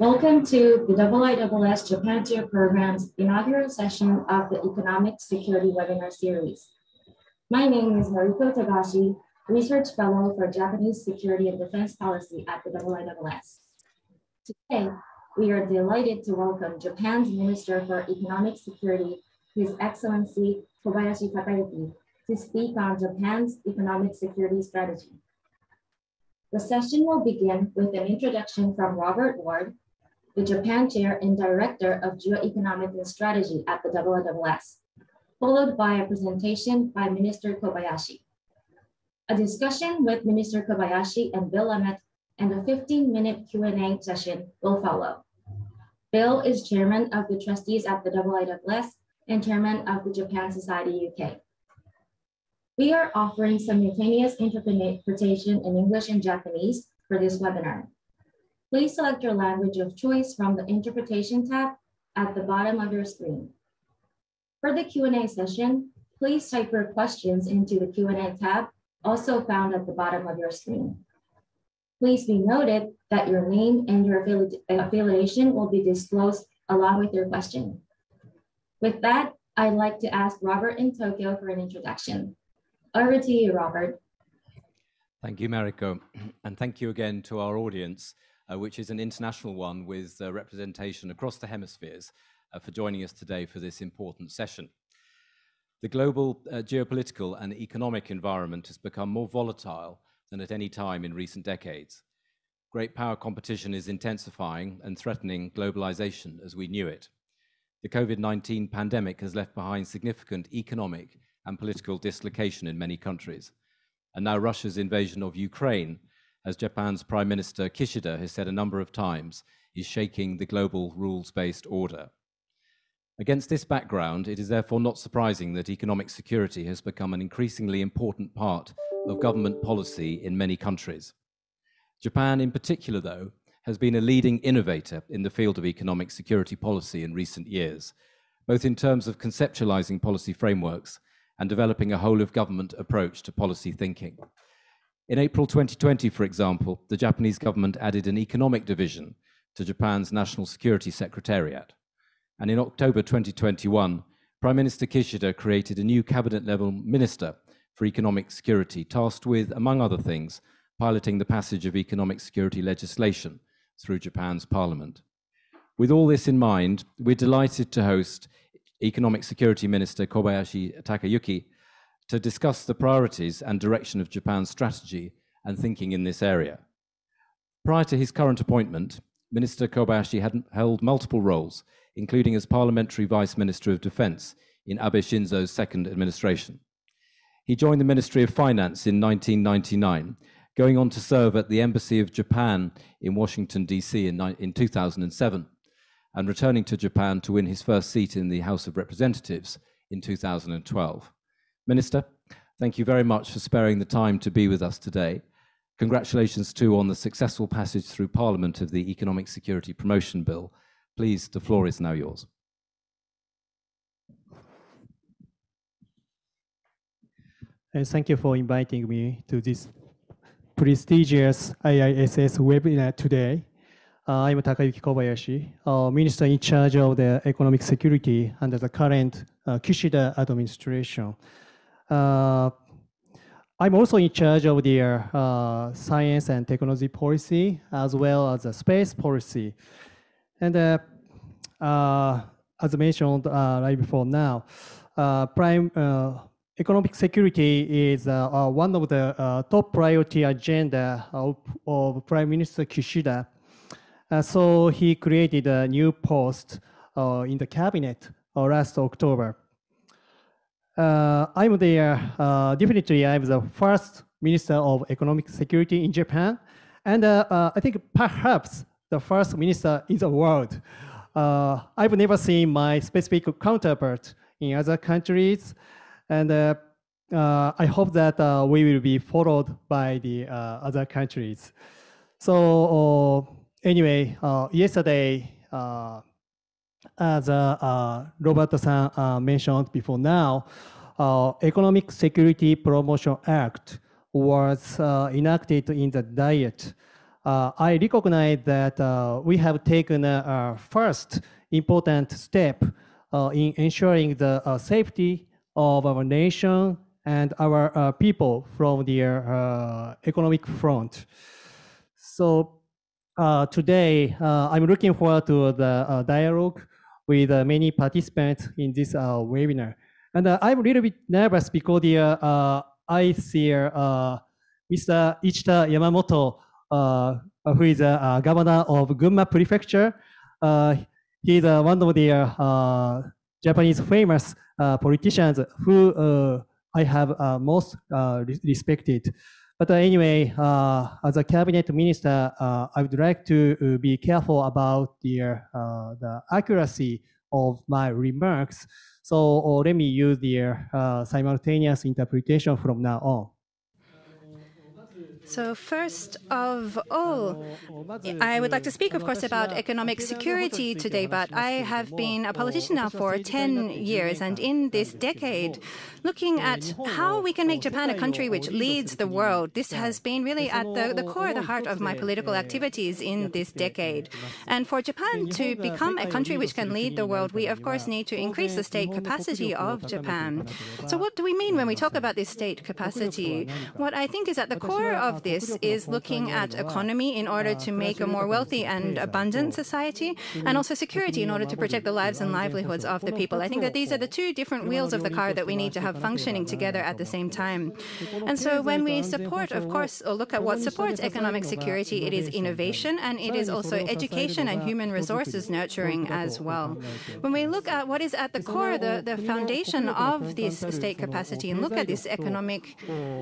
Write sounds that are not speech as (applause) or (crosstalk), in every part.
Welcome to the IISS Japan Chair Program's inaugural session of the Economic Security Webinar Series. My name is Mariko Togashi, Research Fellow for Japanese Security and Defense Policy at the IISS. Today, we are delighted to welcome Japan's Minister for Economic Security, His Excellency Kobayashi Takayuki, to speak on Japan's economic security strategy. The session will begin with an introduction from Robert Ward, the Japan Chair and Director of Geoeconomic and Strategy at the IISS, followed by a presentation by Minister Kobayashi. A discussion with Minister Kobayashi and Bill Emmott and a 15-minute Q&A session will follow. Bill is Chairman of the Trustees at the IISS and Chairman of the Japan Society UK. We are offering simultaneous interpretation in English and Japanese for this webinar. Please select your language of choice from the interpretation tab at the bottom of your screen. For the Q&A session, please type your questions into the Q&A tab, also found at the bottom of your screen. Please be noted that your name and your affiliation will be disclosed along with your question. With that, I'd like to ask Robert in Tokyo for an introduction. Over to you, Robert. Thank you, Mariko. (clears throat) And thank you again to our audience uh, which is an international one with uh, representation across the hemispheres, uh, for joining us today for this important session. The global uh, geopolitical and economic environment has become more volatile than at any time in recent decades. Great power competition is intensifying and threatening globalization as we knew it. The COVID 19 pandemic has left behind significant economic and political dislocation in many countries. And now Russia's invasion of Ukraine as Japan's Prime Minister Kishida has said a number of times, is shaking the global rules based order. Against this background, it is therefore not surprising that economic security has become an increasingly important part of government policy in many countries. Japan, in particular, though, has been a leading innovator in the field of economic security policy in recent years, both in terms of conceptualizing policy frameworks and developing a whole of government approach to policy thinking. In April 2020, for example, the Japanese government added an economic division to Japan's National Security Secretariat. And in October 2021, Prime Minister Kishida created a new cabinet level minister for economic security, tasked with, among other things, piloting the passage of economic security legislation through Japan's parliament. With all this in mind, we're delighted to host Economic Security Minister Kobayashi Takayuki to discuss the priorities and direction of Japan's strategy and thinking in this area. Prior to his current appointment, Minister Kobayashi had held multiple roles, including as Parliamentary Vice Minister of Defense in Abe Shinzo's second administration. He joined the Ministry of Finance in 1999, going on to serve at the Embassy of Japan in Washington, D.C. in, in 2007, and returning to Japan to win his first seat in the House of Representatives in 2012. Minister, thank you very much for sparing the time to be with us today. Congratulations too on the successful passage through Parliament of the Economic Security Promotion Bill. Please, the floor is now yours. And thank you for inviting me to this prestigious IISS webinar today. Uh, I'm Takayuki Kobayashi, uh, Minister in charge of the economic security under the current uh, Kishida administration. Uh, I'm also in charge of the uh, science and technology policy as well as the space policy. And uh, uh as mentioned uh, right before now, uh, prime economic security is one of the top priority agenda of, of Prime Minister Kishida. so he created a new post in the cabinet last October. Uh, I'm there, uh, definitely I'm the first Minister of Economic Security in Japan. And uh, I think perhaps the first minister in the world. Uh, I've never seen my specific counterpart in other countries. And uh, uh, I hope that we will be followed by the other countries. So anyway, yesterday, as uh, Robert san uh, mentioned before now, uh, Economic Security Promotion Act was uh, enacted in the Diet uh, I recognize that uh, we have taken a, first important step uh, in ensuring the uh, safety of our nation and our uh, people from the uh, economic front. So Uh, today, uh, I'm looking forward to the uh, dialogue with many participants in this webinar. And I'm a little bit nervous because the, I see Mr. Ichita Yamamoto, who is a governor of Gunma Prefecture. he's one of the Japanese famous politicians who I have most respected. But uh, anyway, uh, as a cabinet minister, uh, I would like to be careful about the, the accuracy of my remarks. So let me use the simultaneous interpretation from now on. So first of all, I would like to speak, of course, about economic security today, but I have been a politician now for 10 years, and in this decade, looking at how we can make Japan a country which leads the world, this has been really at the, the core, the heart of my political activities in this decade. And for Japan to become a country which can lead the world, we, of course, need to increase the state capacity of Japan. So what do we mean when we talk about this state capacity? What I think is at the core of this is looking at economy in order to make a more wealthy and abundant society, and also security in order to protect the lives and livelihoods of the people. I think that these are the two different wheels of the car that we need to have functioning together at the same time. And so when we support, of course, or look at what supports economic security, it is innovation and it is also education and human resources nurturing as well. When we look at what is at the core, the, the foundation of this state capacity, and look at this economic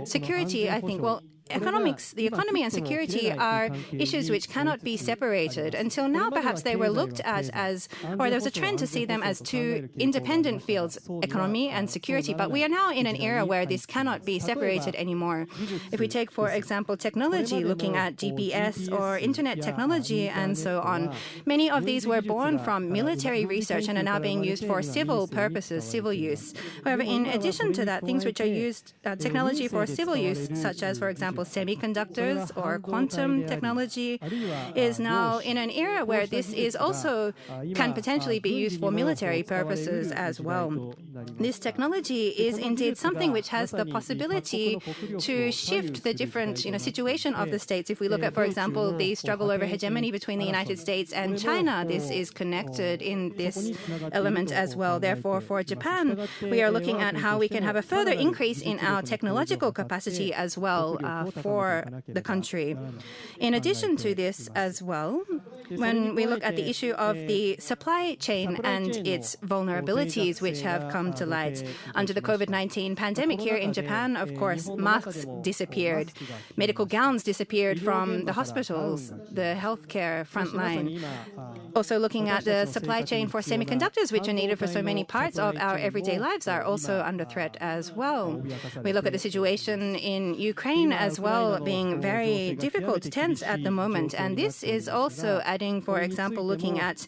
security, I think, well, economics, the economy and security are issues which cannot be separated. Until now, perhaps they were looked at as, or there was a trend to see them as two independent fields, economy and security. But we are now in an era where this cannot be separated anymore. If we take, for example, technology, looking at GPS or internet technology and so on, many of these were born from military research and are now being used for civil purposes, civil use. However, in addition to that, things which are used, uh, technology for civil use, such as, for example, example, semiconductors or quantum technology is now in an era where this is also can potentially be used for military purposes as well. This technology is indeed something which has the possibility to shift the different you know, situation of the states. If we look at, for example, the struggle over hegemony between the United States and China, this is connected in this element as well. Therefore, for Japan, we are looking at how we can have a further increase in our technological capacity as well uh, for the country. In addition to this as well, when we look at the issue of the supply chain and its vulnerabilities which have come to light under the COVID-19 pandemic here in Japan, of course, masks disappeared, medical gowns disappeared from the hospitals, the healthcare frontline. Also looking at the supply chain for semiconductors, which are needed for so many parts of our everyday lives, are also under threat as well. We look at the situation in Ukraine as well well being very difficult, tense at the moment. And this is also adding, for example, looking at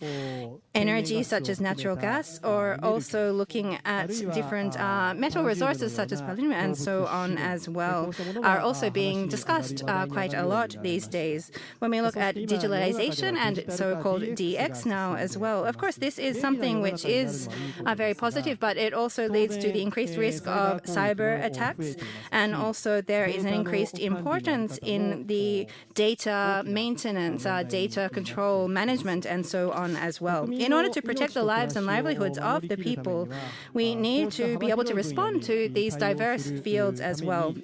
energy such as natural gas, or also looking at different uh, metal resources such as palladium and so on as well, are also being discussed uh, quite a lot these days. When we look at digitalization and so-called DX now as well, of course, this is something which is uh, very positive, but it also leads to the increased risk of cyber attacks, and also there is an increased importance in the data maintenance, uh, data control management, and so on as well. In order to protect the lives and livelihoods of the people, we need to be able to respond to these diverse fields as well.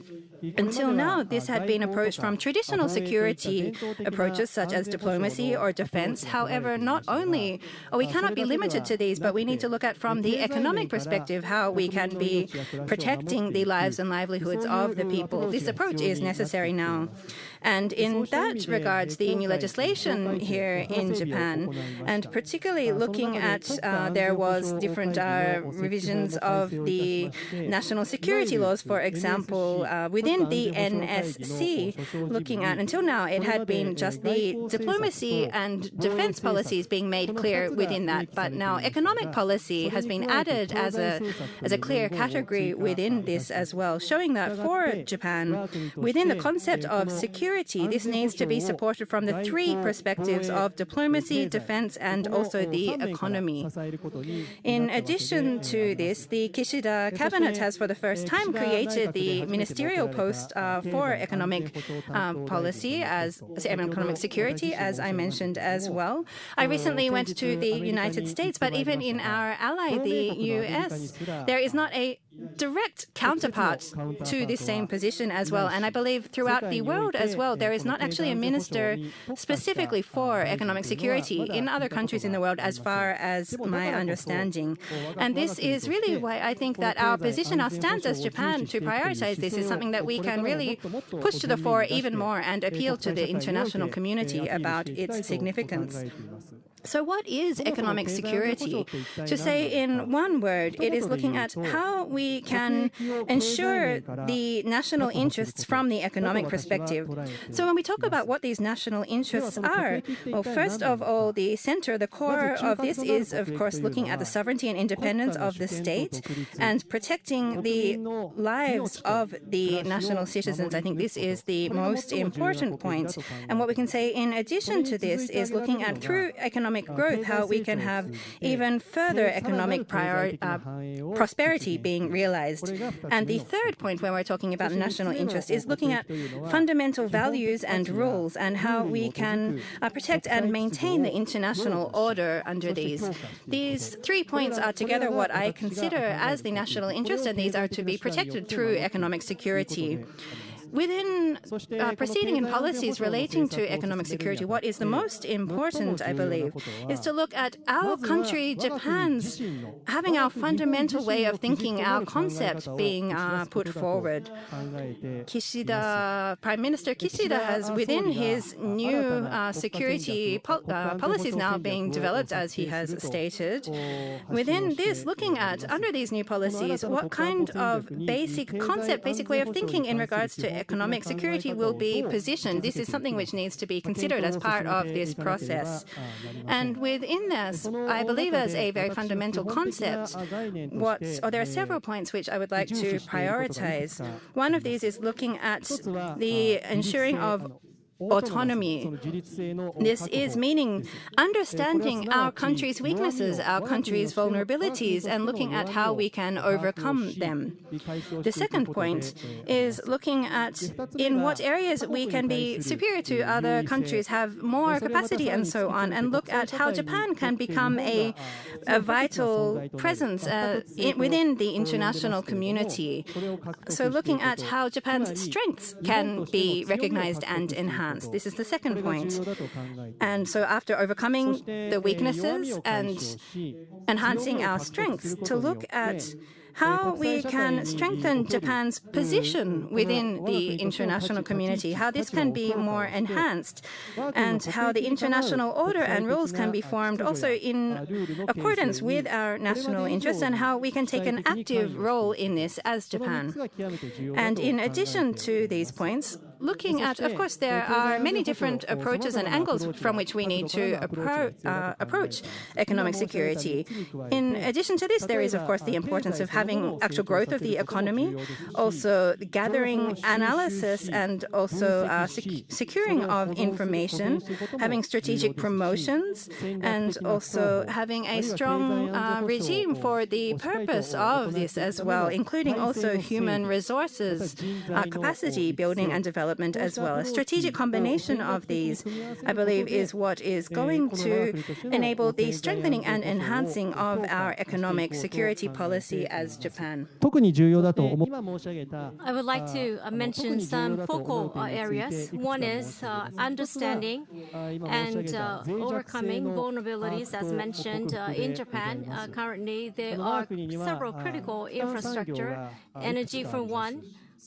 Until now, this had been approached from traditional security approaches such as diplomacy or defense. However, not only, or we cannot be limited to these, but we need to look at from the economic perspective how we can be protecting the lives and livelihoods of the people. This approach is necessary now. And in that regards, the new legislation here in Japan, and particularly looking at uh, there was different uh, revisions of the national security laws, for example, uh, within within the NSC, looking at until now, it had been just the diplomacy and defense policies being made clear within that. But now economic policy has been added as a as a clear category within this as well, showing that for Japan, within the concept of security, this needs to be supported from the three perspectives of diplomacy, defense, and also the economy. In addition to this, the Kishida cabinet has for the first time created the ministerial post uh, for economic uh, policy as economic security, as I mentioned as well. I recently went to the United States, but even in our ally, the US, there is not a direct counterpart to this same position as well. And I believe throughout the world as well, there is not actually a minister specifically for economic security in other countries in the world, as far as my understanding. And this is really why I think that our position, our stance as Japan to prioritize this is something that we can really push to the fore even more and appeal to the international community about its significance. So, what is economic security? To say in one word, it is looking at how we can ensure the national interests from the economic perspective. So, when we talk about what these national interests are, well, first of all, the center, the core of this is, of course, looking at the sovereignty and independence of the state and protecting the lives of the national citizens. I think this is the most important point. And what we can say in addition to this is looking at through economic economic growth, how we can have even further economic prior, uh, prosperity being realized. And the third point when we're talking about national interest is looking at fundamental values and rules and how we can uh, protect and maintain the international order under these. These three points are together what I consider as the national interest, and these are to be protected through economic security. Within uh, proceeding in policies relating to economic security, what is the most important, I believe, is to look at our country, Japan's, having our fundamental way of thinking, our concept being uh, put forward. Kishida, Prime Minister Kishida has, within his new uh, security po uh, policies now being developed, as he has stated, within this, looking at, under these new policies, what kind of basic concept, basic way of thinking in regards to economic security will be positioned. This is something which needs to be considered as part of this process. And within this, I believe as a very fundamental concept, what, or there are several points which I would like to prioritize. One of these is looking at the ensuring of autonomy. This is meaning understanding our country's weaknesses, our country's vulnerabilities, and looking at how we can overcome them. The second point is looking at in what areas we can be superior to other countries, have more capacity, and so on, and look at how Japan can become a, a vital presence uh, in, within the international community. So, looking at how Japan's strengths can be recognized and enhanced enhanced. This is the second point. And so after overcoming the weaknesses and enhancing our strengths, to look at how we can strengthen Japan's position within the international community, how this can be more enhanced, and how the international order and rules can be formed also in accordance with our national interests, and how we can take an active role in this as Japan. And in addition to these points, looking at, of course, there are many different approaches and angles from which we need to appro uh, approach economic security. In addition to this, there is, of course, the importance of having actual growth of the economy, also gathering analysis and also uh, sec securing of information, having strategic promotions, and also having a strong uh, regime for the purpose of this as well, including also human resources, uh, capacity building and development development as well. A strategic combination of these, I believe, is what is going to enable the strengthening and enhancing of our economic security policy as Japan. I would like to uh, mention some focal uh, areas. One is uh, understanding and uh, overcoming vulnerabilities, as mentioned uh, in Japan. Uh, currently, there are several critical infrastructure, energy for one,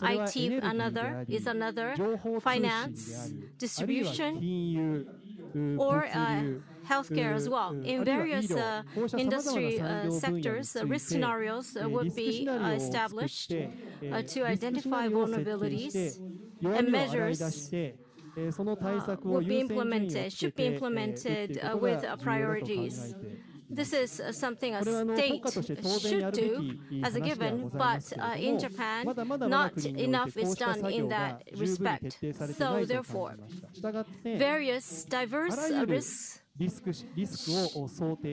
IT another is another, finance, distribution, or uh, healthcare as well. In various uh, industry uh, sectors, uh, risk scenarios uh, would be uh, established uh, to identify vulnerabilities and measures uh, will be implemented, should be implemented uh, with uh, priorities. This is uh, something a state should do as a given, but uh, in Japan, not enough is done in that respect. So therefore, various diverse risks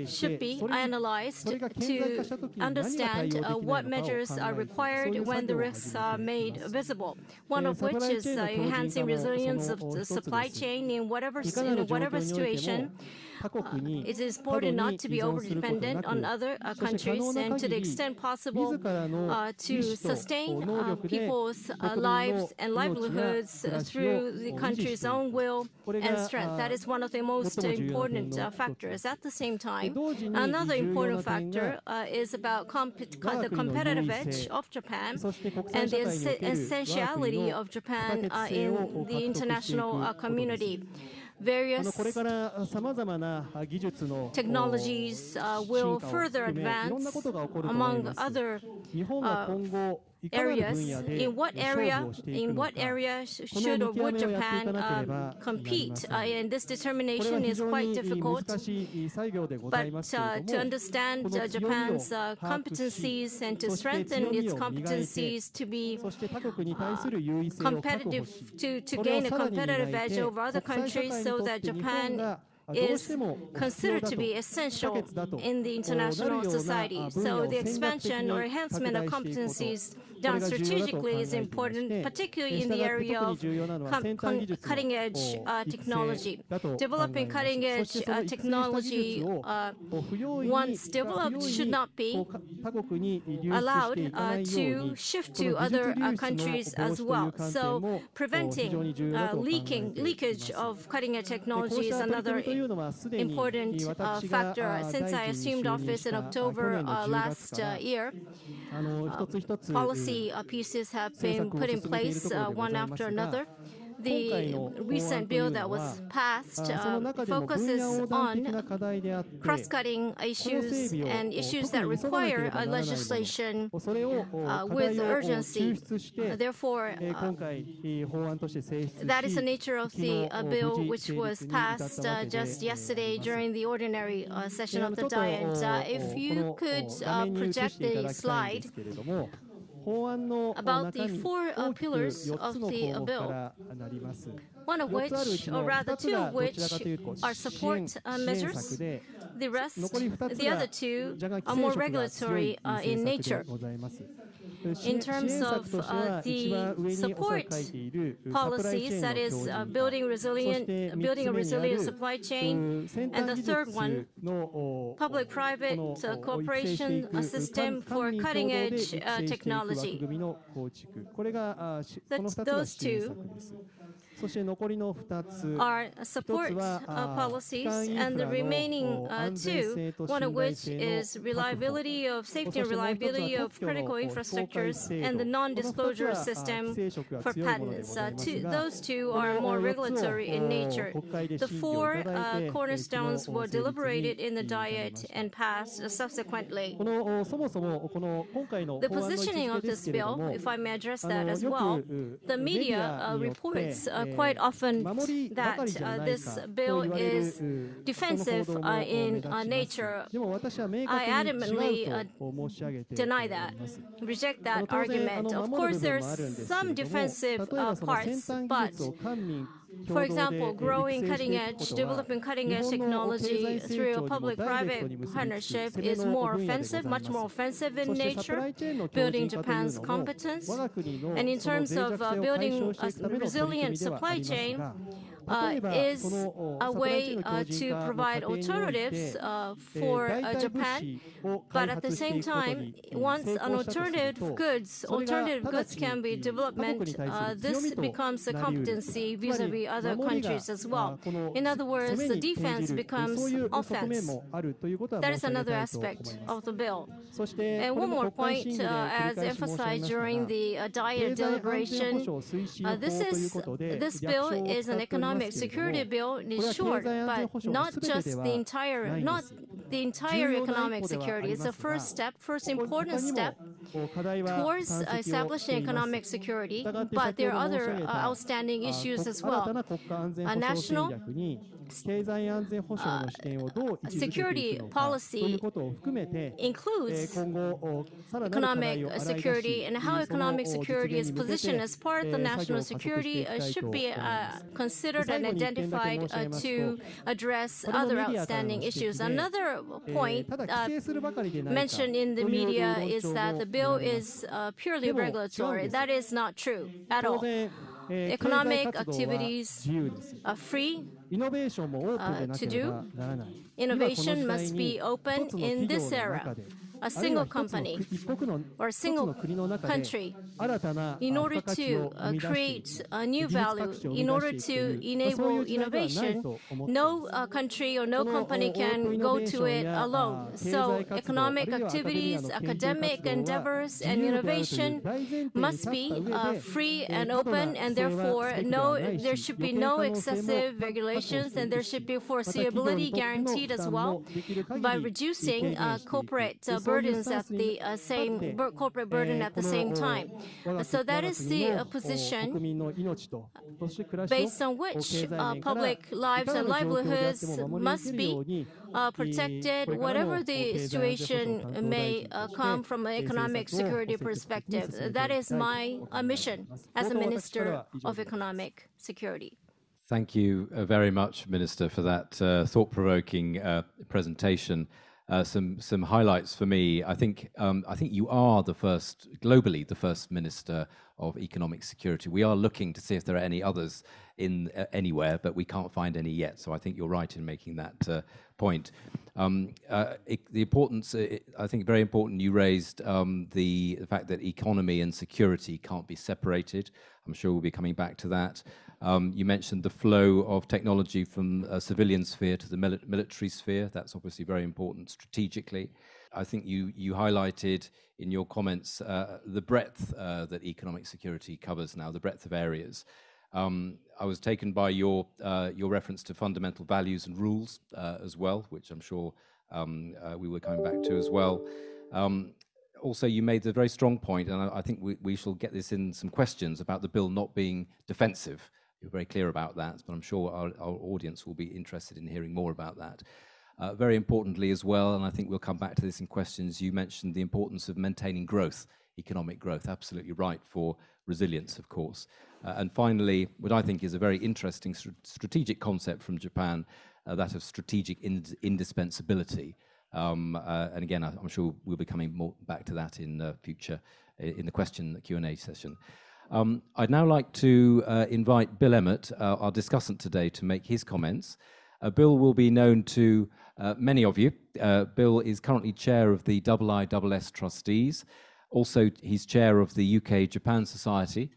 should be analyzed to understand uh, what measures are required when the risks are made visible. One of which is uh, enhancing resilience of the supply chain in whatever in whatever situation. Uh, it is important not to be over-dependent on other uh, countries and to the extent possible uh, to sustain uh, people's uh, lives and livelihoods uh, through the country's own will and strength. That is one of the most important factors. At the same time, another important factor is about comp the competitive edge of Japan and the essentiality of Japan in the international community various technologies uh, will further advance among other uh, areas. In what area, in what area should or would Japan uh, compete? Uh, and this determination is quite difficult. But uh, to understand uh, Japan's uh, competencies and to strengthen its competencies to be competitive, to, to gain a competitive edge over other countries so that Japan is considered to be essential in the international society. So the expansion or enhancement of competencies done strategically is important, particularly in the area of cutting-edge uh, technology. Developing cutting-edge uh, technology uh, once developed should not be allowed uh, to shift to other uh, countries as well. So preventing uh, leaking, leakage of cutting-edge technology is another important uh, factor. Since I assumed office in October uh, last uh, year, policy Uh, pieces have been put in place uh, one after another. The recent bill that was passed uh, uh focuses on cross-cutting issues and issues that require legislation uh, with urgency. Therefore, uh, that is the nature of the bill which was passed just yesterday during the ordinary session of the Diet. if you could project the slide, about the four uh, pillars of the bill, one of which, or rather two of which, are support uh, measures. The rest, the other two, are more regulatory uh, in nature in terms of uh, the support policies, that is uh, building resilient, building a resilient supply chain, and the third one, public-private uh, cooperation system for cutting-edge technology. That's those two are support uh, policies, and the remaining uh, two, one of which is reliability of safety and reliability of critical infrastructures and the non-disclosure system for patents. Uh, two, those two are more regulatory in nature. The four uh, cornerstones were deliberated in the Diet and passed subsequently. The positioning of this bill, if I may address that as well, the media reports quite often that uh, this bill is defensive uh, in uh, nature. I adamantly uh, deny that, reject that argument. Of course, there's some defensive uh, parts, but for example, growing cutting edge, developing cutting edge technology through a public private partnership is more offensive, much more offensive in nature, building Japan's competence. And in terms of uh, building a resilient supply chain, is a way uh, to provide alternatives uh, for uh, Japan. But at the same time, once an alternative goods, alternative goods can be developed, uh, this becomes a competency vis-a-vis other countries as well. In other words, the defense becomes offense. That is another aspect of the bill. And one more point, uh, as emphasized during the Diet deliberation, this is this bill is an economic economic security bill is short, but not just the entire, not the entire economic security. It's the first step, first important step towards establishing economic security, but there are other outstanding issues as well. A national security policy includes economic security and how economic security is positioned as part of the national security uh, should be considered and identified uh, to address other outstanding issues. Another point mentioned in the media is that the bill is uh, purely regulatory. That is not true at all. Economic activities are free uh, to do. Innovation must be open in this era a single company or a single country in order to uh, create a new value, in order to enable innovation, no uh, country or no company can go to it alone. So economic activities, academic endeavors, and innovation must be uh, free and open, and therefore no, there should be no excessive regulations, and there should be foreseeability guaranteed as well by reducing uh, corporate uh, burdens at the uh, same bur corporate burden at the same time. so that is the uh, position based on which uh, public lives and livelihoods must be uh, protected, whatever the situation may uh, come from an economic security perspective. That is my uh, mission as a Minister of Economic Security. Thank you uh, very much, Minister, for that uh, thought-provoking uh, presentation. Uh, some some highlights for me. I think um, I think you are the first globally the first minister of economic security. We are looking to see if there are any others in uh, anywhere, but we can't find any yet. So I think you're right in making that uh, point. Um, uh, it, the importance, uh, it, I think, very important. You raised um, the, the fact that economy and security can't be separated. I'm sure we'll be coming back to that. Um, you mentioned the flow of technology from a civilian sphere to the mili military sphere. That's obviously very important strategically. I think you, you highlighted in your comments uh, the breadth uh, that economic security covers now, the breadth of areas. Um, I was taken by your, uh, your reference to fundamental values and rules uh, as well, which I'm sure um, uh, we were coming back to as well. Um, also, you made a very strong point, and I, I think we, we, shall get this in some questions about the bill not being defensive. You're very clear about that, but I'm sure our, our audience will be interested in hearing more about that. Uh, very importantly as well, and I think we'll come back to this in questions, you mentioned the importance of maintaining growth, economic growth, absolutely right for resilience, of course. Uh, and finally, what I think is a very interesting st strategic concept from Japan, uh, that of strategic indispensability. Um, uh, and again, I, am sure we'll be coming more back to that in the future, in the question Q&A session. Um, I'd now like to uh, invite Bill Emmott, uh, our discussant today, to make his comments. Uh, Bill will be known to uh, many of you. Uh, Bill is currently chair of the IISS Trustees. Also, he's chair of the UK Japan Society.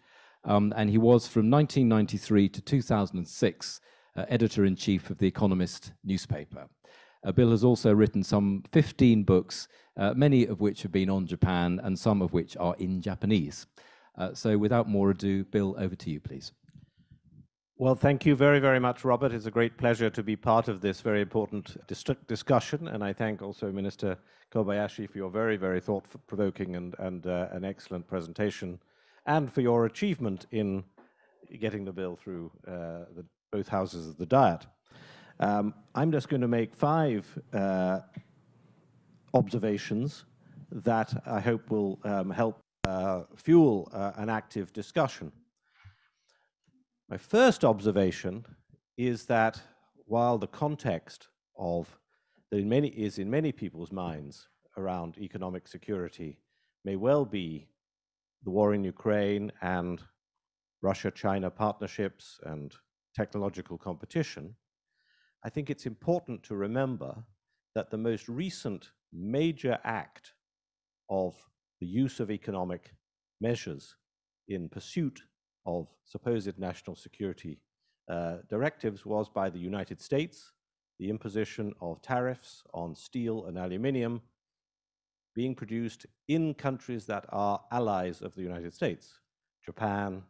Um, and he was from 1993 to 2006 uh, editor in chief of The Economist newspaper. Bill has also written some 15 books, many of which have been on Japan and some of which are in Japanese. Uh, so without more ado, Bill, over to you, please. Well, thank you very, very much, Robert. It's a great pleasure to be part of this very important dis discussion. And I thank also Minister Kobayashi for your very, very thought-provoking and, and uh, an excellent presentation, and for your achievement in getting the bill through uh, the, both houses of the Diet. Um, I'm just going to make five uh, observations that I hope will um, help fuel uh, an active discussion. My first observation is that while the context of that in many is in many people's minds around economic security may well be the war in Ukraine and Russia-China partnerships and technological competition, I think it's important to remember that the most recent major act of the use of economic measures in pursuit of supposed national security uh, directives was by the United States, the imposition of tariffs on steel and aluminium being produced in countries that are allies of the United States, Japan,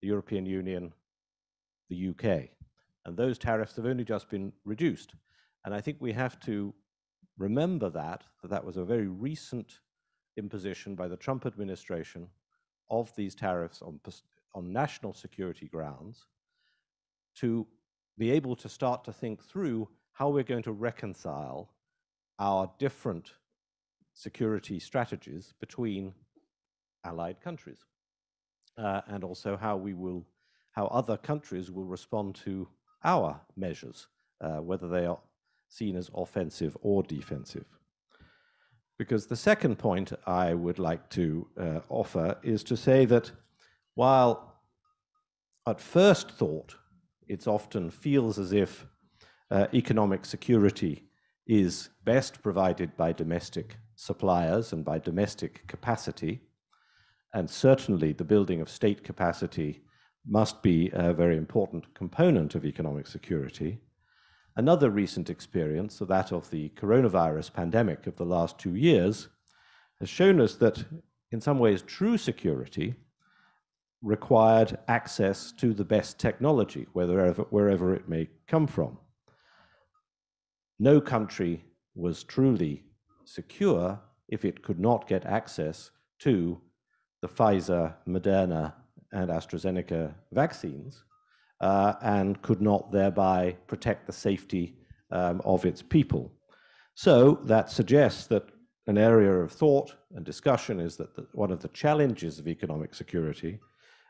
the European Union, the UK. And those tariffs have only just been reduced. And I think we have to remember that, that that was a very recent imposition by the Trump administration of these tariffs on, on national security grounds to be able to start to think through how we're going to reconcile our different security strategies between allied countries uh, and also how we will how other countries will respond to our measures uh, whether they are seen as offensive or defensive because the second point I would like to uh, offer is to say that while at first thought it often feels as if uh, economic security is best provided by domestic suppliers and by domestic capacity, and certainly the building of state capacity must be a very important component of economic security. Another recent experience, so that of the coronavirus pandemic of the last two years, has shown us that in some ways true security required access to the best technology, wherever, wherever it may come from. No country was truly secure if it could not get access to the Pfizer, Moderna, and AstraZeneca vaccines uh, and could not thereby protect the safety um, of its people. So that suggests that an area of thought and discussion is that the, one of the challenges of economic security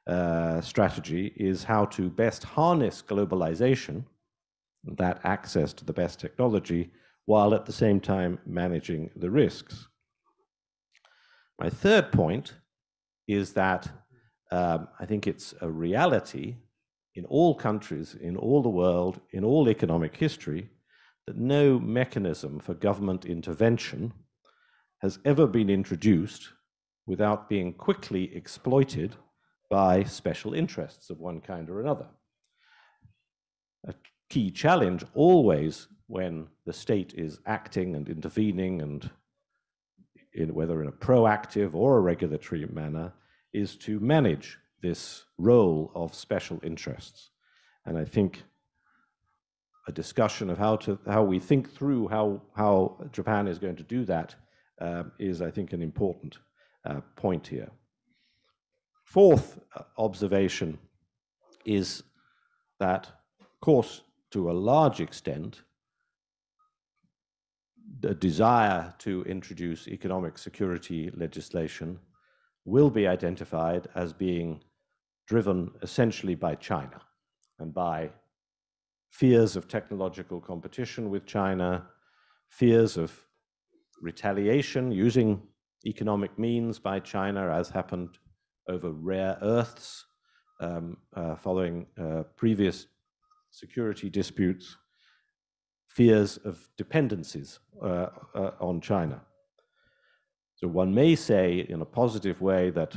uh, strategy is how to best harness globalization, that access to the best technology, while at the same time managing the risks. My third point is that um, I think it's a reality in all countries, in all the world, in all economic history, that no mechanism for government intervention has ever been introduced without being quickly exploited by special interests of one kind or another. A key challenge always when the state is acting and intervening and in, whether in a proactive or a regulatory manner is to manage this role of special interests. And I think a discussion of how to how we think through how how Japan is going to do that uh, is, I think, an important uh, point here. Fourth uh, observation is that, of course, to a large extent, the desire to introduce economic security legislation will be identified as being driven essentially by China and by fears of technological competition with China, fears of retaliation using economic means by China, as happened over rare earths um, uh, following uh, previous security disputes, fears of dependencies uh, uh, on China. So one may say in a positive way that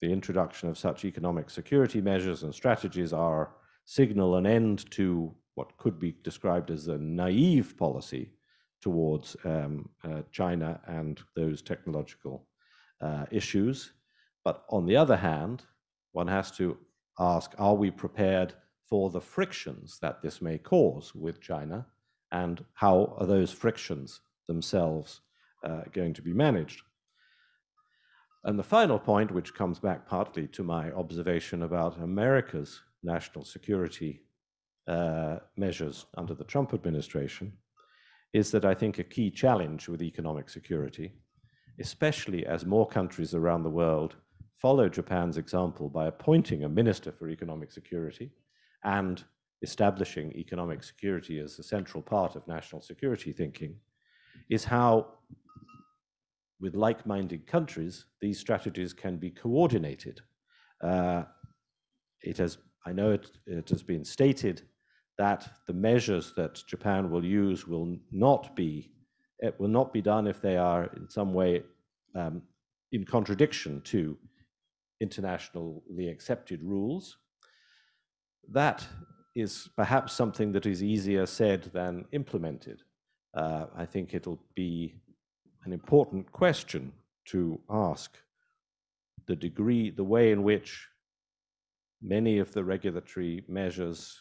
the introduction of such economic security measures and strategies are signal an end to what could be described as a naive policy towards um, uh, China and those technological uh, issues. But on the other hand, one has to ask are we prepared for the frictions that this may cause with China, and how are those frictions themselves uh, going to be managed? And the final point, which comes back partly to my observation about America's national security uh, measures under the Trump administration, is that I think a key challenge with economic security, especially as more countries around the world follow Japan's example by appointing a minister for economic security and establishing economic security as a central part of national security thinking, is how, with like minded countries, these strategies can be coordinated. Uh, it has, I know it, it has been stated that the measures that Japan will use will not be, it will not be done if they are in some way um, in contradiction to internationally accepted rules. That is perhaps something that is easier said than implemented. Uh, I think it'll be an important question to ask. The degree, the way in which many of the regulatory measures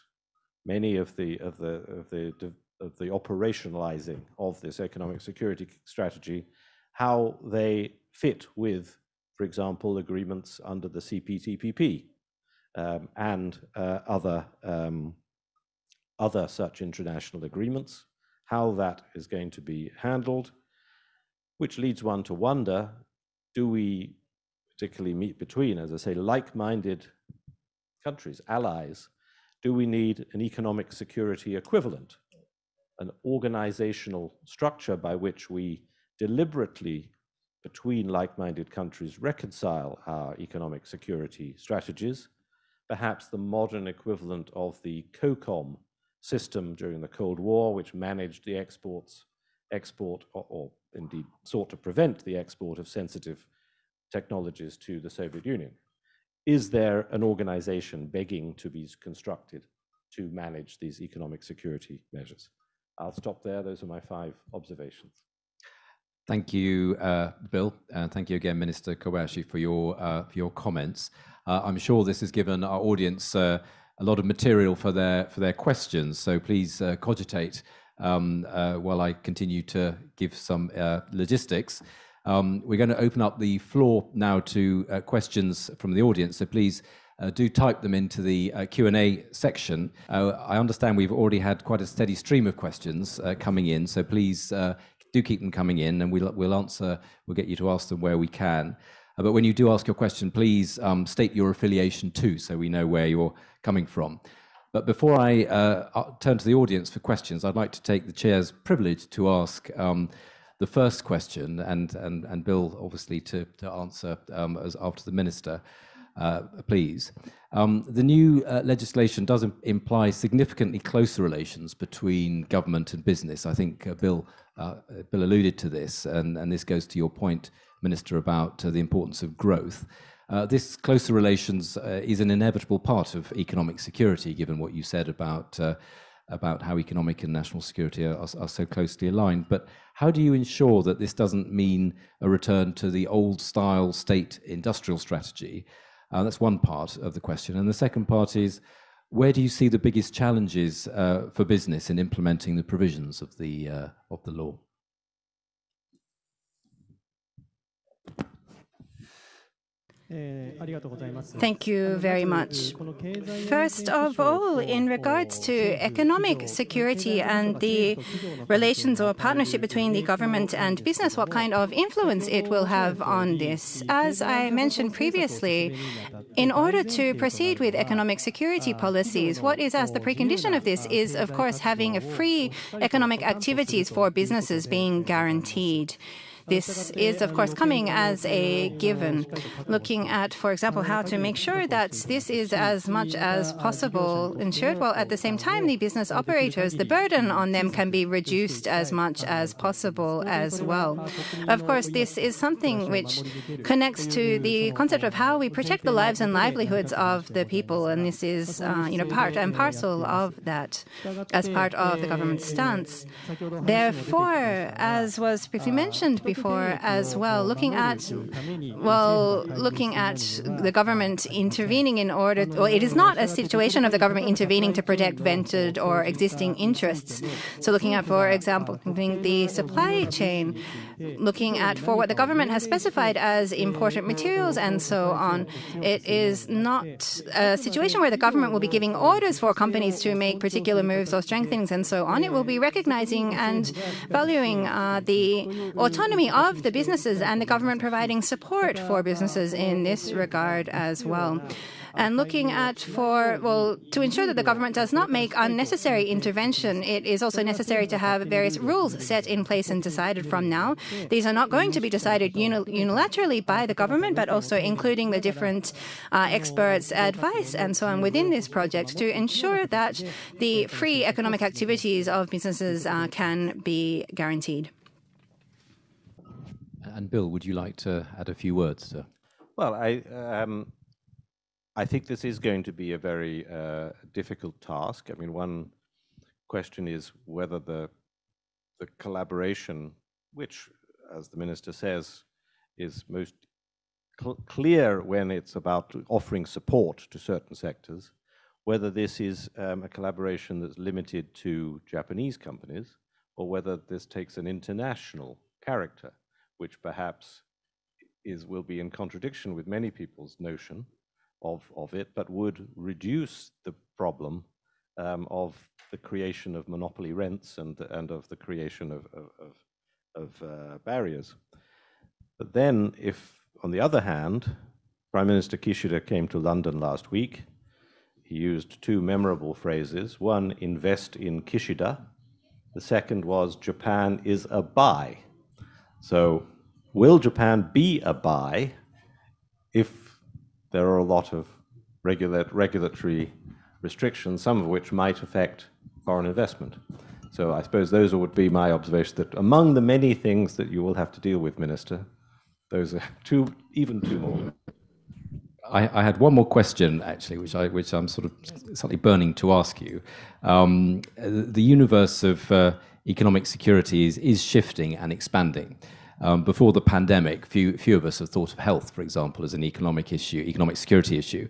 many of the, of the, of the, of the operationalizing of this economic security strategy, how they fit with, for example, agreements under the CPTPP um, and uh, other, um, other such international agreements, how that is going to be handled, which leads one to wonder, do we particularly meet between, as I say, like-minded countries, allies, do we need an economic security equivalent, an organizational structure by which we deliberately, between like-minded countries, reconcile our economic security strategies, perhaps the modern equivalent of the COCOM system during the Cold War, which managed the exports, export, or, or indeed sought to prevent the export of sensitive technologies to the Soviet Union. Is there an organization begging to be constructed to manage these economic security measures? I'll stop there. Those are my five observations. Thank you, uh, Bill, and thank you again, Minister Kobayashi, for your uh, for your comments. Uh, I'm sure this has given our audience uh, a lot of material for their for their questions. So please uh, cogitate um, uh, while I continue to give some logistics. Um, we're going to open up the floor now to uh, questions from the audience. So please uh, do type them into the uh, Q&A section. Uh, I understand we've already had quite a steady stream of questions uh, coming in, so please uh, do keep them coming in, and we'll, we'll answer, we'll get you to ask them where we can. but when you do ask your question, please um, state your affiliation too, so we know where you're coming from. But before I turn to the audience for questions, I'd like to take the chair's privilege to ask um, the first question, and, and, and Bill, obviously, to, to answer um, as after the minister, uh, please. Um, the new uh, legislation does imply significantly closer relations between government and business. I think uh, Bill, uh, Bill alluded to this, and, and this goes to your point, Minister, about uh, the importance of growth. Uh, this closer relations is an inevitable part of economic security, given what you said about about how economic and national security are, are, so closely aligned. But how do you ensure that this doesn't mean a return to the old style state industrial strategy? Uh, that's one part of the question. And the second part is where do you see the biggest challenges uh, for business in implementing the provisions of the, uh, of the law? Thank you very much. First of all, in regards to economic security and the relations or partnership between the government and business, what kind of influence it will have on this. As I mentioned previously, in order to proceed with economic security policies, what is as the precondition of this is, of course, having a free economic activities for businesses being guaranteed. This is, of course, coming as a given. Looking at, for example, how to make sure that this is as much as possible ensured, while at the same time, the business operators, the burden on them can be reduced as much as possible as well. Of course, this is something which connects to the concept of how we protect the lives and livelihoods of the people, and this is, uh, you know, part and parcel of that as part of the government's stance. Therefore, as was briefly mentioned before, before mm-hmm. as mm-hmm. well, looking mm-hmm. at well, looking at the government intervening in order. Well, it is not a situation of the government intervening to protect ventured or existing interests. So, looking at, for example, the supply chain, looking at for what the government has specified as important materials and so on. It is not a situation where the government will be giving orders for companies to make particular moves or strengthenings and so on. It will be recognizing and valuing uh, the autonomy of the businesses and the government providing support for businesses in this regard as well and looking at for, well, to ensure that the government does not make unnecessary intervention, it is also necessary to have various rules set in place and decided from now. These are not going to be decided unilaterally by the government, but also including the different uh, experts' advice and so on within this project to ensure that the free economic activities of businesses uh, can be guaranteed. And Bill, would you like to add a few words? Sir? Well, I um, I think this is going to be a very uh, difficult task. I mean, one question is whether the the collaboration, which, as the minister says, is most cl clear when it's about offering support to certain sectors, whether this is um, a collaboration that's limited to Japanese companies or whether this takes an international character, which perhaps is, will be in contradiction with many people's notion of, of it, but would reduce the problem um, of the creation of monopoly rents and, and of the creation of, of, of uh, barriers. But then, if on the other hand, Prime Minister Kishida came to London last week, he used two memorable phrases. One, invest in Kishida. The second was, Japan is a buy. So, will Japan be a buy if there are a lot of regula regulatory restrictions, some of which might affect foreign investment? So I suppose those would be my observations that among the many things that you will have to deal with, Minister, those are two, even two more. I, I, had one more question actually, which I which I'm sort of slightly burning to ask you. Um, the universe of uh, economic security is, is shifting and expanding. Um, before the pandemic, few few of us have thought of health, for example, as an economic issue, economic security issue,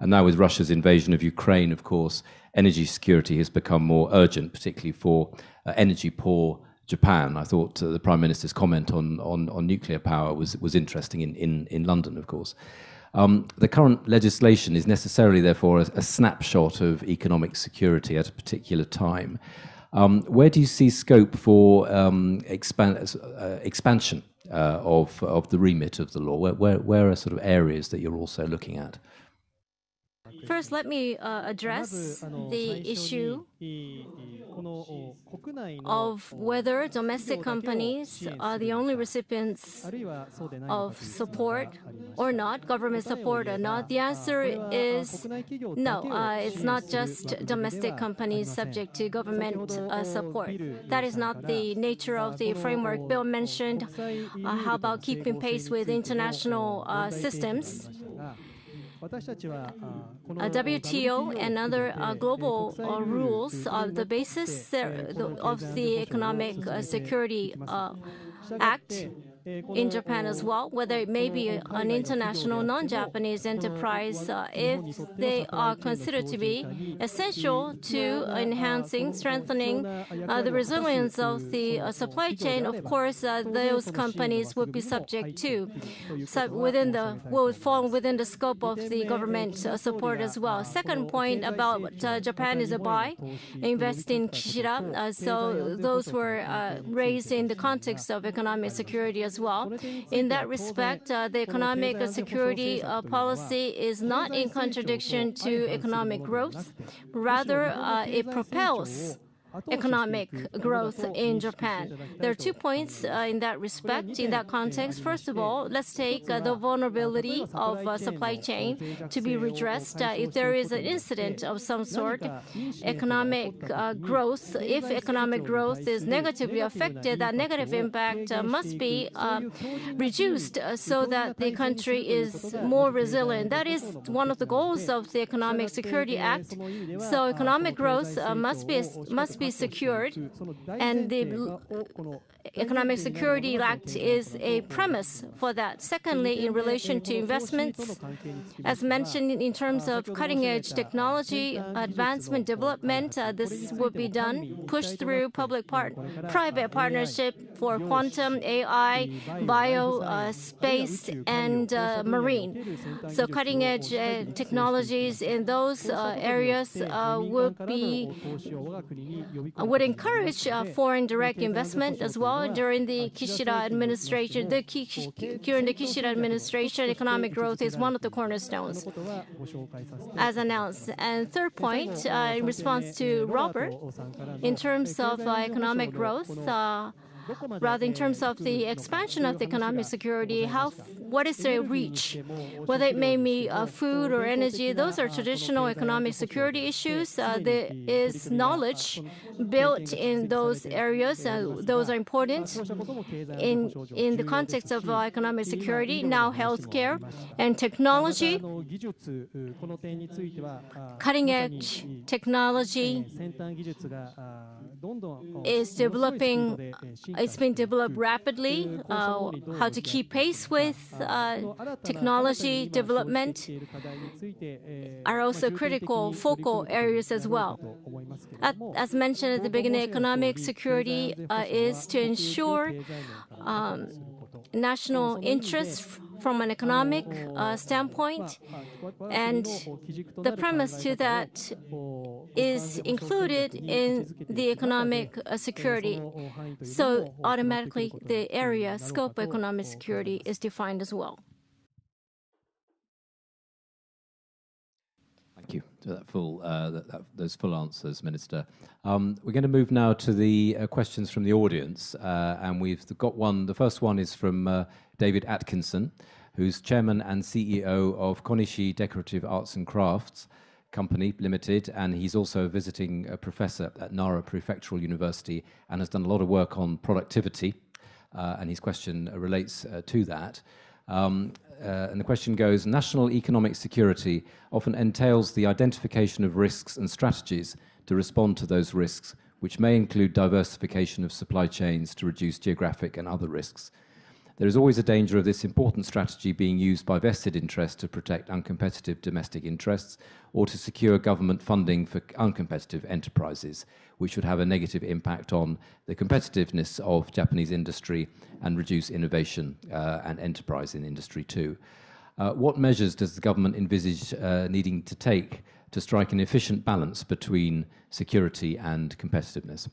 and now with Russia's invasion of Ukraine, of course, energy security has become more urgent, particularly for uh, energy poor Japan. I thought uh, the Prime Minister's comment on, on, on nuclear power was, was interesting in, in, in London, of course. Um, the current legislation is necessarily, therefore, a, a, snapshot of economic security at a particular time. Um, where do you see scope for um, uh, expansion uh, of, the remit of the law? Where, are sort of areas that you're also looking at? First, let me uh, address the issue of whether domestic companies are the only recipients of support or not, government support or not. The answer is no. Uh, it's not just domestic companies subject to government uh, support. That is not the nature of the framework Bill mentioned. Uh, how about keeping pace with international uh, systems? WTO and other uh, global uh, rules are the basis of the Economic Security Act in Japan as well, whether it may be an international non-Japanese enterprise, uh, if they are considered to be essential to enhancing, strengthening uh, the resilience of the uh, supply chain, of course, uh, those companies would be subject to, so within the will fall within the scope of the government uh, support as well. Second point about uh, Japan is a buy, invest in Kishida. so those were raised in the context of economic security as well. In that respect, uh, the economic security uh, policy is not in contradiction to economic growth. Rather, uh, it propels economic growth in Japan. There are two points uh, in that respect, in that context. First of all, let's take uh, the vulnerability of uh, supply chain to be redressed. Uh, if there is an incident of some sort, economic uh, growth, if economic growth is negatively affected, that negative impact uh, must be reduced so that the country is more resilient. That is one of the goals of the Economic Security Act. So economic growth must be must be secured, and the Economic Security Act is a premise for that. Secondly, in relation to investments, as mentioned in terms of cutting-edge technology advancement development, uh, this will be done, pushed through public-private partnership for quantum, AI, bio, uh, space, and uh, marine. So cutting-edge uh, technologies in those uh, areas uh, would be would encourage foreign direct investment as well during the Kishida administration. The during the Kishida administration, economic growth is one of the cornerstones, as announced. And third point, uh, in response to Robert, in terms of uh, economic growth. Uh, rather in terms of the expansion of the economic security, how what is their reach? Whether it may be uh, food or energy, those are traditional economic security issues. Uh, there is knowledge built in those areas. Uh, those are important in, in the context of uh, economic security. Now, healthcare and technology, cutting edge technology is developing it's been developed rapidly. Uh, how to keep pace with uh, technology development are also critical focal areas as well. As mentioned at the beginning, economic security uh, is to ensure um, national interests from an economic uh, standpoint. And the premise to that is included in the economic uh, security. So automatically the area scope of economic security is defined as well. Thank you for that full, uh, that, that, those full answers, Minister. Um, we're going to move now to the uh, questions from the audience, uh, and we've got one. The first one is from uh, David Atkinson, who's chairman and CEO of Konishi Decorative Arts and Crafts Company Limited, and he's also a visiting uh, professor at Nara Prefectural University and has done a lot of work on productivity. Uh, and his question relates to that. Um, uh, and the question goes National economic security often entails the identification of risks and strategies to respond to those risks, which may include diversification of supply chains to reduce geographic and other risks. There is always a danger of this important strategy being used by vested interests to protect uncompetitive domestic interests or to secure government funding for uncompetitive enterprises, which would have a negative impact on the competitiveness of Japanese industry and reduce innovation uh, and enterprise in industry too. Uh, what measures does the government envisage uh, needing to take to strike an efficient balance between security and competitiveness?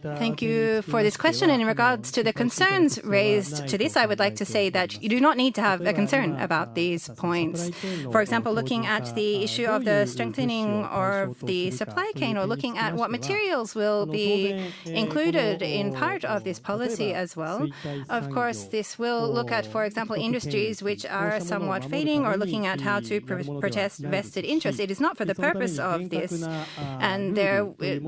Thank you for this question. In regards to the concerns raised to this, I would like to say that you do not need to have a concern about these points. For example, looking at the issue of the strengthening of the supply chain or looking at what materials will be included in part of this policy as well. Of course, this will look at, for example, industries which are somewhat fading or looking at how to pr protest vested interests. It is not for the purpose of this. And they're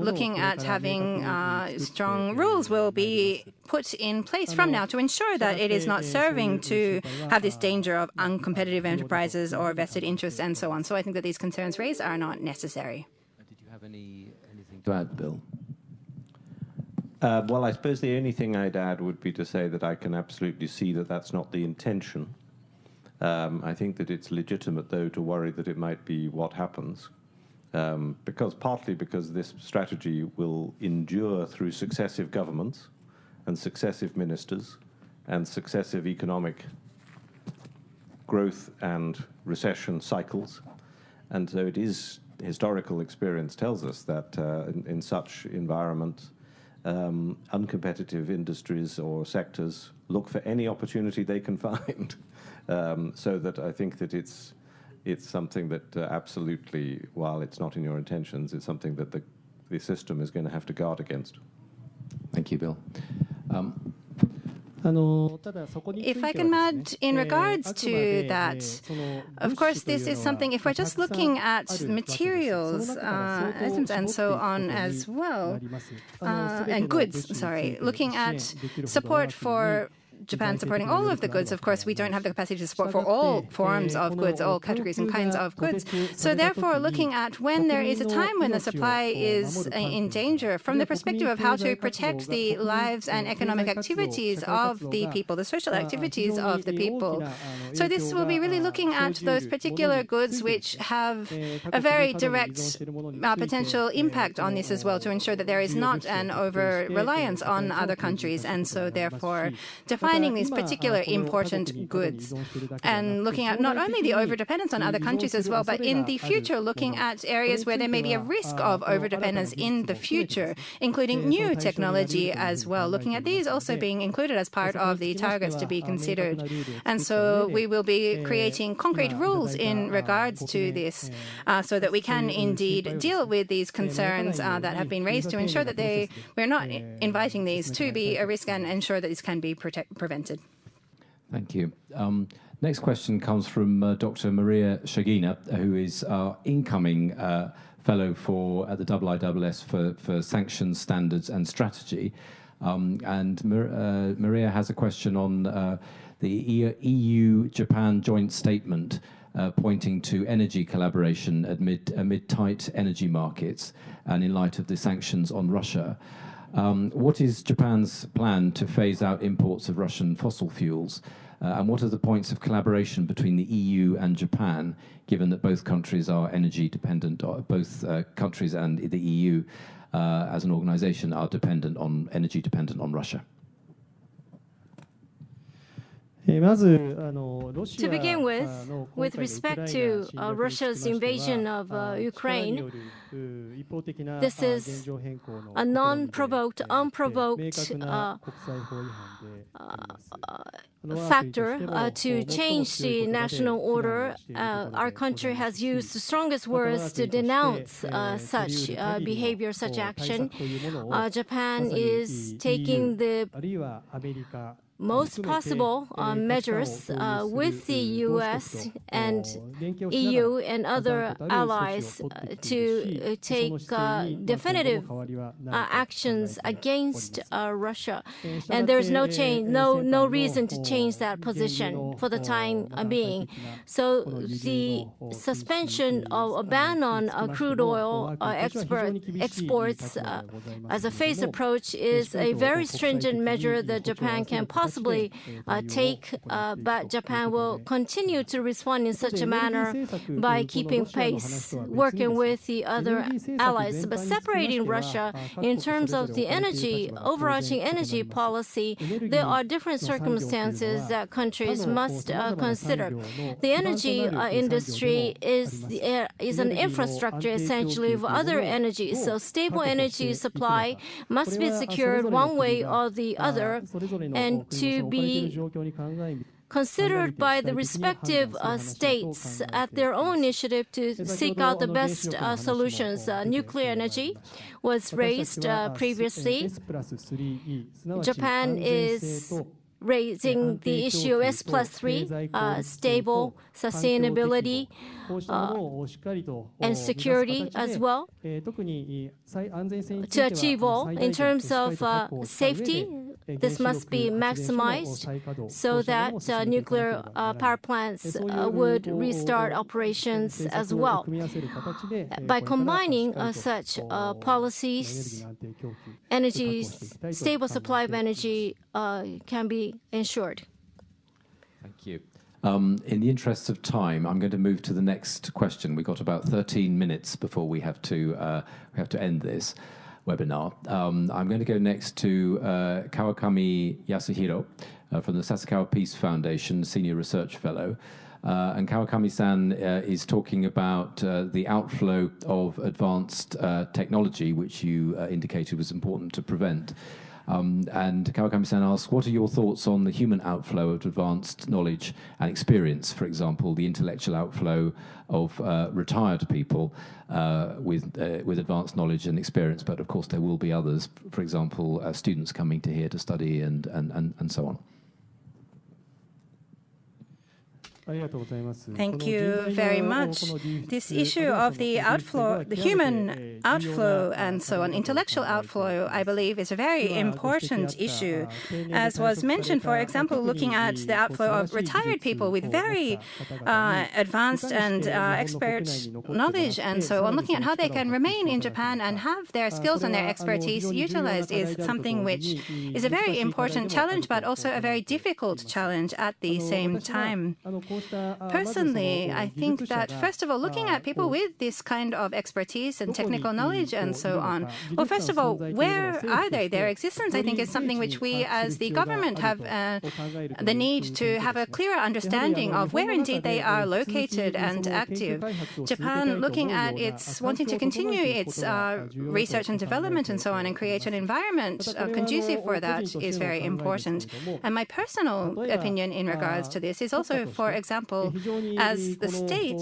looking at having uh, strong rules will be put in place from now to ensure that it is not serving to have this danger of uncompetitive enterprises or vested interests and so on. So I think that these concerns raised are not necessary. Did you have any anything to add, Bill? Uh, well, I suppose the only thing I'd add would be to say that I can absolutely see that that's not the intention. Um, I think that it's legitimate, though, to worry that it might be what happens um, because partly because this strategy will endure through successive governments and successive ministers and successive economic growth and recession cycles. And so it is, historical experience tells us that uh, in, in, such environment, um, uncompetitive industries or sectors look for any opportunity they can (laughs) find. um, so that I think that it's it's something that uh, absolutely, while it's not in your intentions, it's something that the, the system is going to have to guard against. Thank you, Bill. Um, if I can add in regards to that, of course, this is something, if we're just looking at materials uh, and so on as well, uh, and goods, sorry, looking at support for Japan supporting all of the goods. Of course, we don't have the capacity to support for all forms of goods, all categories and kinds of goods. So therefore, looking at when there is a time when the supply is in danger from the perspective of how to protect the lives and economic activities of the people, the social activities of the people. So this will be really looking at those particular goods which have a very direct uh, potential impact on this as well to ensure that there is not an over-reliance on other countries and so therefore define defining these particular important goods and looking at not only the overdependence on other countries as well, but in the future, looking at areas where there may be a risk of overdependence in the future, including new technology as well. Looking at these also being included as part of the targets to be considered. And so we will be creating concrete rules in regards to this uh, so that we can indeed deal with these concerns uh, that have been raised to ensure that they, we're not inviting these to be a risk and ensure that this can be protected prevented. Thank you. Um, next question comes from uh, Dr. Maria Shagina, who is our incoming uh, fellow for at the IISS for, for sanctions standards and strategy. Um, and uh, Maria has a question on uh, the EU Japan joint statement uh, pointing to energy collaboration amid, amid tight energy markets and in light of the sanctions on Russia. Um, what is Japan's plan to phase out imports of Russian fossil fuels? Uh, and what are the points of collaboration between the EU and Japan, given that both countries are energy dependent, uh, both uh, countries and the EU uh, as an organization are dependent on, energy dependent on Russia? To begin with, with respect to uh, Russia's invasion of uh, Ukraine, this is a non provoked, unprovoked uh, factor uh, to change the national order. Uh, our country has used the strongest words to denounce uh, such behavior, such action. Japan is taking the most possible uh, measures uh, with the US and EU and other allies uh, to take uh, definitive uh, actions against uh, Russia. And there's no change, no no reason to change that position for the time being. So the suspension of a ban on crude oil export, exports as a phased approach is a very stringent measure that Japan can possibly possibly uh, take, uh, but Japan will continue to respond in such a manner by keeping pace, working with the other allies. But separating Russia in terms of the energy, overarching energy policy, there are different circumstances that countries must uh, consider. The energy uh, industry is, the, uh, is an infrastructure essentially of other energies, so stable energy supply must be secured one way or the other, and to be considered by the respective uh, states at their own initiative to seek out the best uh, solutions. Uh, nuclear energy was raised uh, previously. Japan is raising the issue of S plus 3, uh, stable sustainability uh, and security as well. To achieve all, in terms of uh, safety, this must be maximized so that uh, nuclear uh, power plants uh, would restart operations as well. By combining uh, such uh, policies, energy, stable supply of energy uh, can be ensured. Thank you. Um, in the interests of time, I'm going to move to the next question. We've got about 13 minutes before we have to we have to end this webinar. Um, I'm going to go next to uh, Kawakami Yasuhiro uh, from the Sasakawa Peace Foundation, Senior Research Fellow. Uh, and Kawakami-san uh, is talking about uh, the outflow of advanced uh, technology, which you indicated was important to prevent. Um, and Kawakami-san asks, what are your thoughts on the human outflow of advanced knowledge and experience? For example, the intellectual outflow of uh, retired people uh, with uh, with advanced knowledge and experience, but of course there will be others. For example, uh, students coming to here to study and and and, and so on. Thank you very much. This issue of the outflow, the human outflow and so on, intellectual outflow, I believe is a very important issue. As was mentioned, for example, looking at the outflow of retired people with very uh, advanced and uh, expert knowledge and so on, looking at how they can remain in Japan and have their skills and their expertise utilized is something which is a very important challenge, but also a very difficult challenge at the same time. Personally, I think that first of all, looking at people with this kind of expertise and technical knowledge and so on, well, first of all, where are they? Their existence, I think, is something which we as the government have uh, the need to have a clearer understanding of where indeed they are located and active. Japan, looking at its wanting to continue its uh, research and development and so on and create an environment uh, conducive for that is very important. And my personal opinion in regards to this is also, for example, as the state,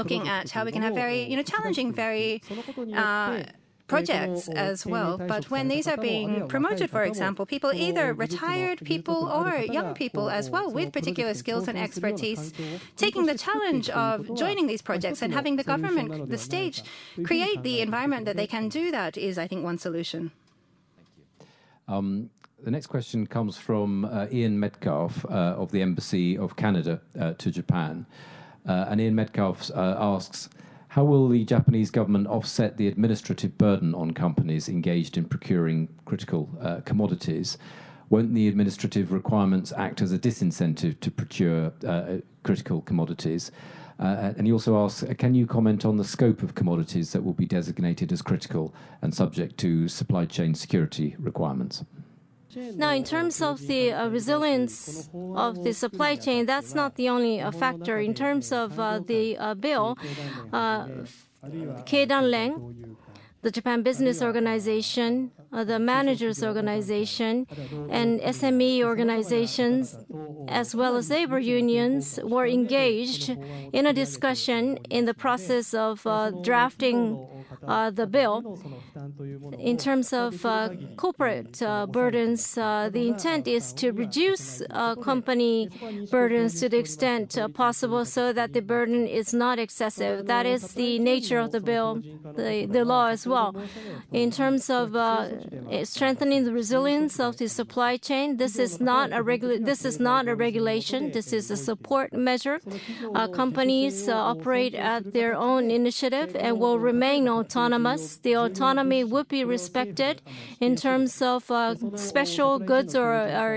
looking at how we can have very, you know, challenging, very uh, projects as well. But when these are being promoted, for example, people either retired people or young people as well with particular skills and expertise, taking the challenge of joining these projects and having the government, the state, create the environment that they can do that is, I think, one solution. Um, the next question comes from uh, Ian Metcalf uh, of the Embassy of Canada uh, to Japan. Uh, and Ian Metcalf uh, asks how will the Japanese government offset the administrative burden on companies engaged in procuring critical uh, commodities? Won't the administrative requirements act as a disincentive to procure critical commodities? Uh, and he also asks, can you comment on the scope of commodities that will be designated as critical and subject to supply chain security requirements? Now, in terms of the uh, resilience of the supply chain, that's not the only uh, factor. In terms of uh, the uh, bill, uh, Keidanren, the Japan Business Organization, uh, the managers organization, and SME organizations, as well as labor unions, were engaged in a discussion in the process of uh, drafting uh, the bill. In terms of uh, corporate uh, burdens, uh, the intent is to reduce company burdens to the extent possible so that the burden is not excessive. That is the nature of the bill, the, the law as well. In terms of strengthening the resilience of the supply chain, this is not a regula- this is not a regulation. This is a support measure. companies operate at their own initiative and will remain autonomous. The autonomy would be respected in terms of uh, special goods or, or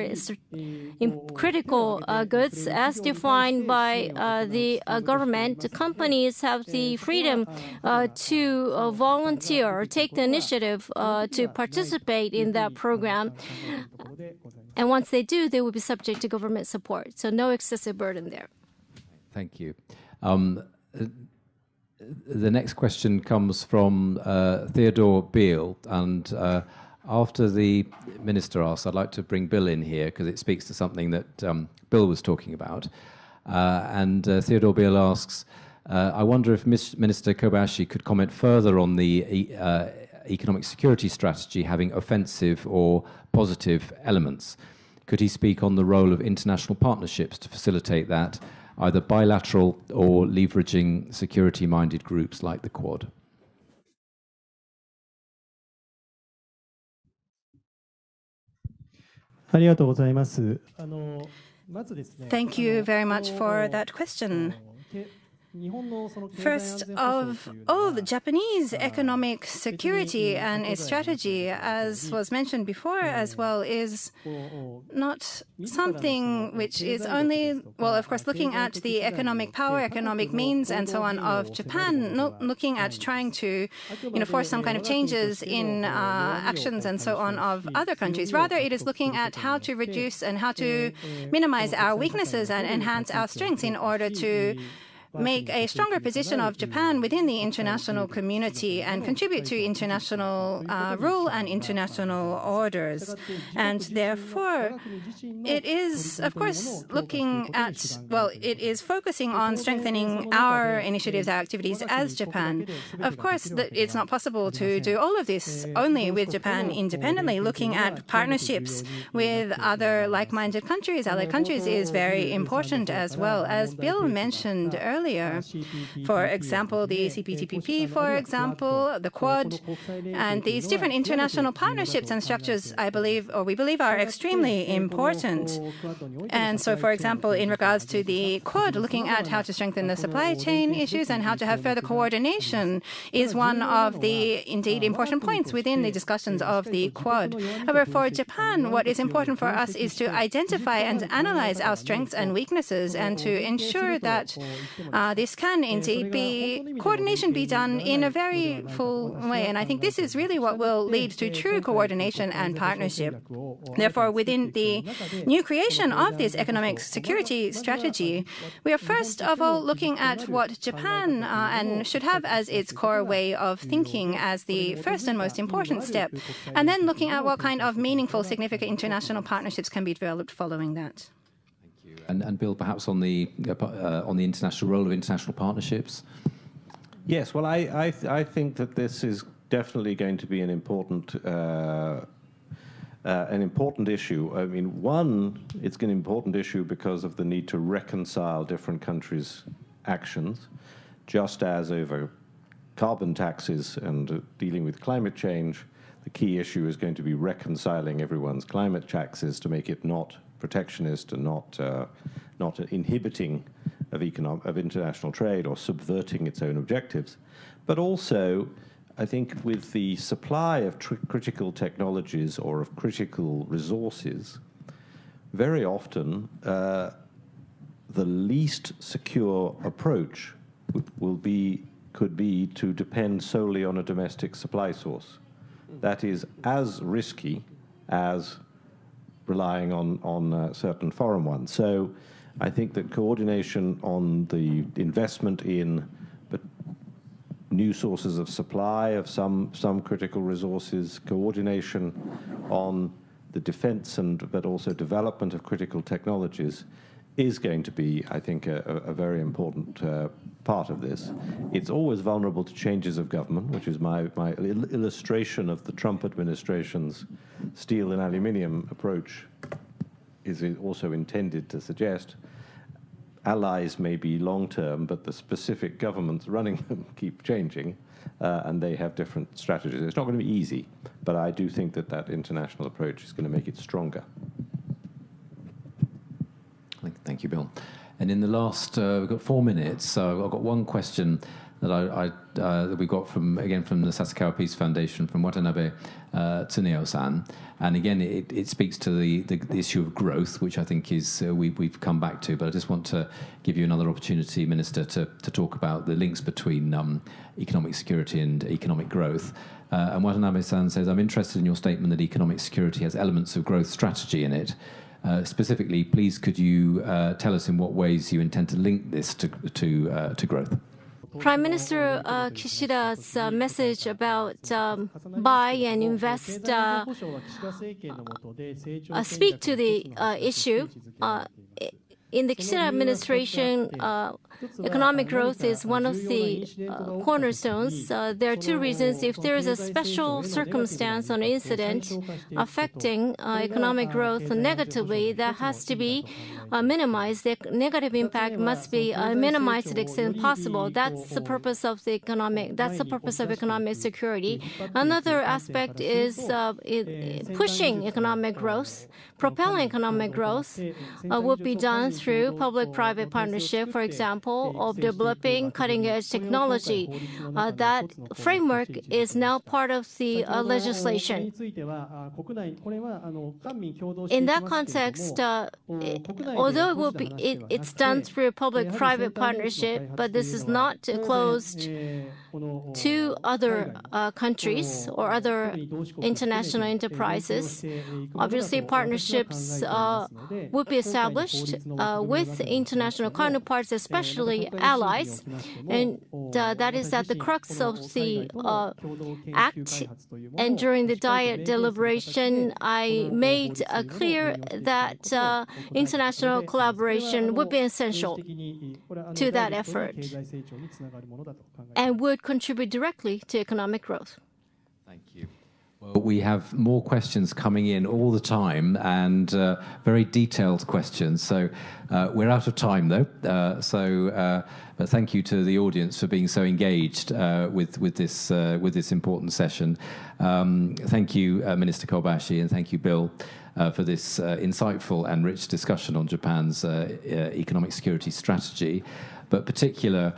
critical uh, goods as defined by uh, the uh, government. Companies have the freedom uh, to uh, volunteer or take the initiative to participate in that program. And once they do, they will be subject to government support. So no excessive burden there. Thank you. Um, the next question comes from uh, Theodore Beale, and uh, after the minister asks, I'd like to bring Bill in here because it speaks to something that um, Bill was talking about. Uh, and uh, Theodore Beale asks, uh, I wonder if Minister Kobayashi could comment further on the uh, economic security strategy having offensive or positive elements. Could he speak on the role of international partnerships to facilitate that? either bilateral or leveraging security minded groups like the Quad. Thank you very much for that question. First of all, the Japanese economic security and its strategy, as was mentioned before as well, is not something which is only, well, of course, looking at the economic power, economic means, and so on of Japan, not looking at trying to, you know, force some kind of changes in uh, actions and so on of other countries. Rather, it is looking at how to reduce and how to minimize our weaknesses and enhance our strengths in order to make a stronger position of Japan within the international community and contribute to international uh, rule and international orders. And therefore, it is, of course, looking at, well, it is focusing on strengthening our initiatives, our activities as Japan. Of course, it's not possible to do all of this only with Japan independently. Looking at partnerships with other like minded countries, allied countries, is very important as well. As Bill mentioned earlier, earlier. For example, the CPTPP, for example, the Quad, and these different international partnerships and structures, I believe, or we believe, are extremely important. And so, for example, in regards to the Quad, looking at how to strengthen the supply chain issues and how to have further coordination is one of the indeed important points within the discussions of the Quad. However, for Japan, what is important for us is to identify and analyze our strengths and weaknesses and to ensure that uh, this can indeed be coordination be done in a very full way. And I think this is really what will lead to true coordination and partnership. Therefore, within the new creation of this economic security strategy, we are first of all looking at what Japan uh, and should have as its core way of thinking as the first and most important step, and then looking at what kind of meaningful, significant international partnerships can be developed following that. And, and perhaps on the uh, on the international role of international partnerships. Yes, well, I I, th- I think that this is definitely going to be an important. Uh, uh, an important issue. I mean, one, it's an important issue because of the need to reconcile different countries' actions, just as over carbon taxes and uh, dealing with climate change, the key issue is going to be reconciling everyone's climate taxes to make it not protectionist and not uh, not inhibiting of, economic, of international trade or subverting its own objectives, but also, I think, with the supply of critical technologies or of critical resources, very often uh, the least secure approach will be could be to depend solely on a domestic supply source. That is as risky as relying on on uh, certain foreign ones. So I think that coordination on the investment in new sources of supply of some some critical resources, coordination on the defense and but also development of critical technologies is going to be, I think, a, a very important uh, part of this. It's always vulnerable to changes of government, which is my, my illustration of the Trump administration's steel and aluminium approach is also intended to suggest allies may be long term, but the specific governments running (laughs) them keep changing, uh, and they have different strategies. It's not going to be easy, but I do think that that international approach is going to make it stronger. Thank you, Bill. And in the last, uh, we've got four minutes, so I've got one question that I, I uh, that we got from again from the Sasakawa Peace Foundation from Watanabe uh, Tsuneo-san, and again it, it speaks to the, the, the, issue of growth, which I think is uh, we, we've come back to. But I just want to give you another opportunity, Minister, to, to talk about the links between um, economic security and economic growth. Uh, and Watanabe-san says, "I'm interested in your statement that economic security has elements of growth strategy in it." Uh, specifically, please could you uh, tell us in what ways you intend to link this to, to, uh, to growth? Prime Minister uh, Kishida's uh, message about um, buy and invest uh, speak to the issue. In the Kishida administration, economic growth is one of the uh, cornerstones. Uh, there are two reasons. If there is a special circumstance or incident affecting uh, economic growth negatively, that has to be uh, minimized. The negative impact must be uh, minimized to the extent possible. That's the purpose of the economic. That's the purpose of economic security. Another aspect is uh, it, pushing economic growth, propelling economic growth, would be done through public-private partnership, for example of developing cutting edge technology. Uh, that framework is now part of the uh, legislation. In that context, uh, although it will be, it, it's done through public private partnership, but this is not closed to other uh, countries or other international enterprises. Obviously, partnerships uh, would be established uh, with international counterparts, especially allies, and uh, that is at the crux of the uh, act. And during the diet deliberation, I made uh, clear that international collaboration would be essential to that effort and would contribute directly to economic growth. Thank you. We have more questions coming in all the time and uh, very detailed questions. So uh, we're out of time, though. Uh, so, uh, but thank you to the audience for being so engaged uh, with with this uh, with this important session. Um, thank you, Minister Kobashi, and thank you, Bill. for this insightful and rich discussion on Japan's economic security strategy, but particular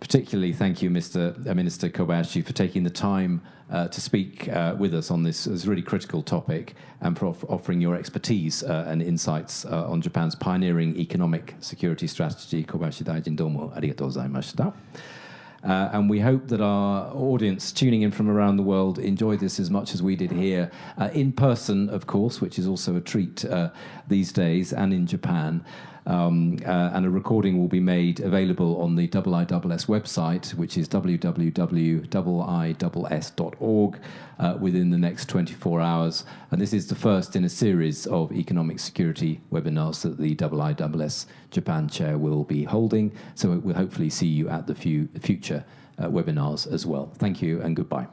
particularly thank you, Mr. Uh, Minister Kobayashi, for taking the time uh, to speak uh, with us on this, this, really critical topic and for off offering your expertise uh, and insights uh, on Japan's pioneering economic security strategy. Kobayashi Daijin, domo arigatou gozaimashita. Uh, and we hope that our audience tuning in from around the world enjoyed this as much as we did here, uh, in person, of course, which is also a treat uh, these days, and in Japan. Um, uh, and a recording will be made available on the IISS website, which is www.iiss.org, uh, within the next 24 hours. And this is the first in a series of economic security webinars that the IISS Japan Chair will be holding. So we'll hopefully see you at the few future uh, webinars as well. Thank you and goodbye.